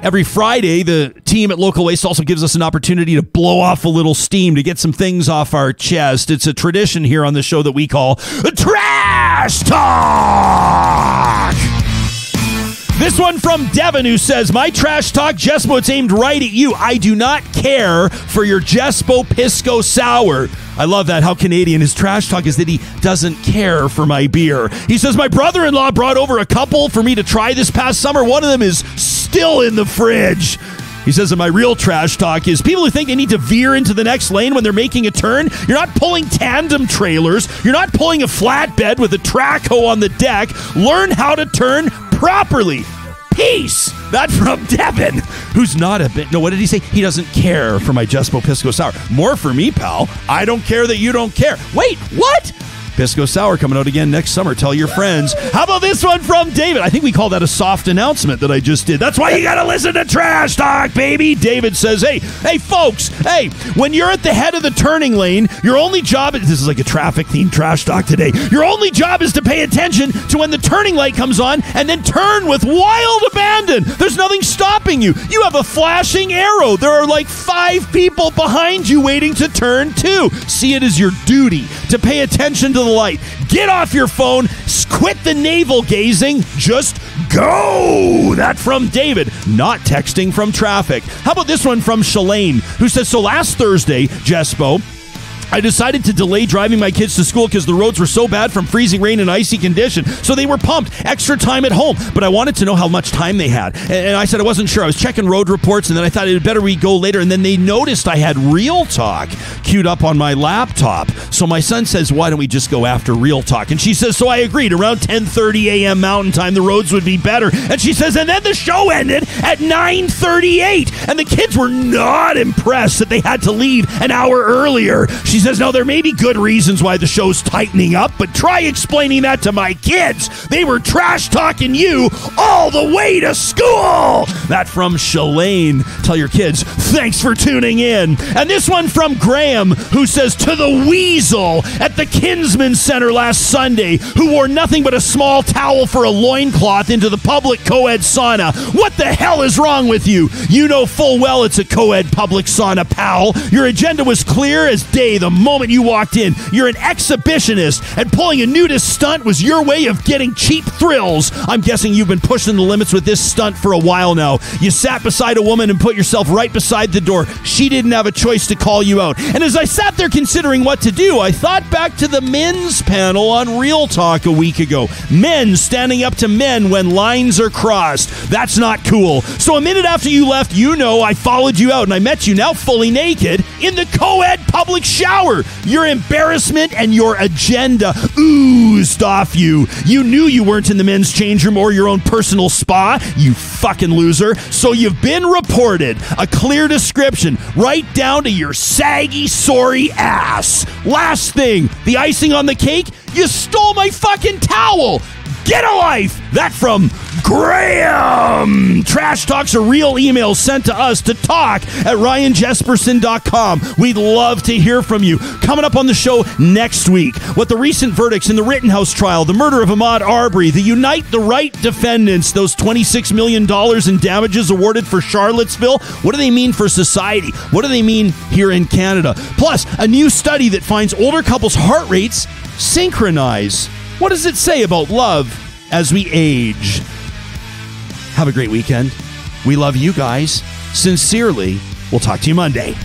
Every Friday, the team at Local Waste also gives us an opportunity to blow off a little steam, to get some things off our chest. It's a tradition here on the show that we call Trash Talk. This one from Devin who says, My trash talk, Jespo, it's aimed right at you. I do not care for your Jespo Pisco Sour. I love that, how Canadian his trash talk is that he doesn't care for my beer. He says, My brother in law brought over a couple for me to try this past summer. One of them is still in the fridge. He says that my real trash talk is people who think they need to veer into the next lane when they're making a turn. You're not pulling tandem trailers. You're not pulling a flatbed with a track hoe on the deck. Learn how to turn properly. Peace. That from Devin, who's not a bit. No, what did he say? He doesn't care for my Jespo Pisco Sour. More for me, pal. I don't care that you don't care. Wait, what? Pisco Sour coming out again next summer. Tell your friends. How about this one from David? I think we call that a soft announcement that I just did. That's why you got to listen to Trash Talk, baby. David says, hey, hey, folks, hey, when you're at the head of the turning lane, your only job, is this is like a traffic themed Trash Talk today, your only job is to pay attention to when the turning light comes on and then turn with wild abandon. There's nothing stopping you. You have a flashing arrow. There are like five people behind you waiting to turn too. See it as your duty to pay attention to the light. Get off your phone. Quit the navel gazing. Just go. That from David, not texting from traffic. How about this one from Shalane, who says, So last Thursday, Jespo, I decided to delay driving my kids to school because the roads were so bad from freezing rain and icy condition. So they were pumped. Extra time at home. But I wanted to know how much time they had. And I said I wasn't sure. I was checking road reports and then I thought it better we go later. And then they noticed I had Real Talk queued up on my laptop. So my son says, why don't we just go after Real Talk? And she says, so I agreed. Around 10.30 a.m. Mountain Time, the roads would be better. And she says, and then the show ended at 9.38. And the kids were not impressed that they had to leave an hour earlier. She says, now there may be good reasons why the show's tightening up, but try explaining that to my kids. They were trash talking you all the way to school. That from Shalane. Tell your kids, thanks for tuning in. And this one from Graham, who says, to the weasel at the Kinsmen Center last Sunday, who wore nothing but a small towel for a loincloth into the public co ed sauna. What the hell is wrong with you? You know full well it's a co ed public sauna, pal. Your agenda was clear as day the moment you walked in. You're an exhibitionist, and pulling a nudist stunt was your way of getting cheap thrills. I'm guessing you've been pushing the limits with this stunt for a while now. You sat beside a woman and put yourself right beside the door. She didn't have a choice to call you out. And as I sat there considering what to do, I thought back to the men's panel on Real Talk a week ago. Men standing up to men when lines are crossed. That's not cool. So a minute after you left, you know I followed you out and I met you now fully naked in the co ed public shower. Your embarrassment and your agenda oozed off you. You knew you weren't in the men's change room or your own personal spa, you fucking loser. So you've been reported. A clear description, right down to your saggy, sorry ass. Last thing, the icing on the cake, you stole my fucking towel. Get a life! That from Graham! Trash Talks are real emails sent to us to talk at ryanjespersen.com. We'd love to hear from you. Coming up on the show next week, what the recent verdicts in the Rittenhouse trial, the murder of Ahmaud Arbery, the Unite the Right defendants, those $26 million in damages awarded for Charlottesville, what do they mean for society? What do they mean here in Canada? Plus, a new study that finds older couples' heart rates synchronize. What does it say about love as we age? Have a great weekend. We love you guys. Sincerely, we'll talk to you Monday.